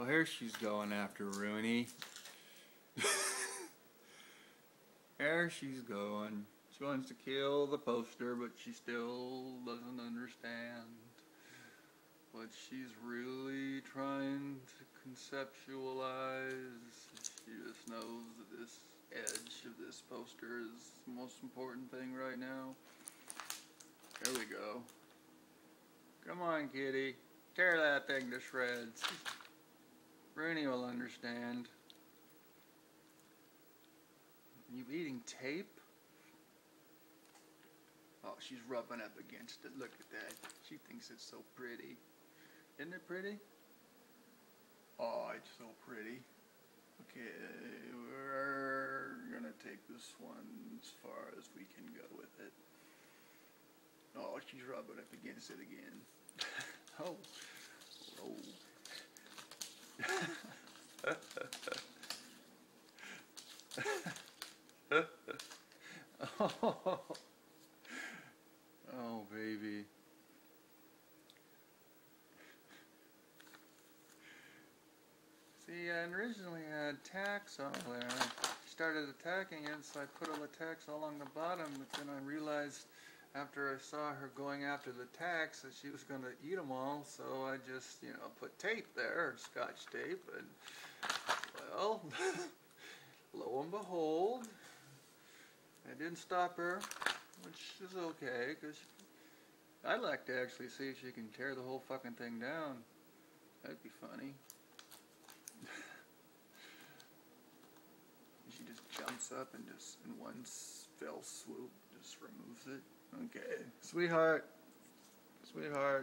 Oh, here she's going after Rooney. there she's going. She wants to kill the poster, but she still doesn't understand what she's really trying to conceptualize. She just knows that this edge of this poster is the most important thing right now. There we go. Come on, kitty. Tear that thing to shreds. Rooney will understand. You eating tape? Oh, she's rubbing up against it. Look at that. She thinks it's so pretty. Isn't it pretty? Oh, it's so pretty. Okay, we're gonna take this one as far as we can go with it. Oh, she's rubbing up against it again. oh. Oh. oh, baby. See, I originally had tacks on there. I started attacking it, so I put all the tacks along the bottom, but then I realized after I saw her going after the tacks that she was going to eat them all, so I just, you know, put tape there, scotch tape, and, well, lo and behold, I didn't stop her, which is okay, because I'd like to actually see if she can tear the whole fucking thing down. That'd be funny. she just jumps up and just, in one fell swoop, just removes it. Okay, sweetheart, sweetheart,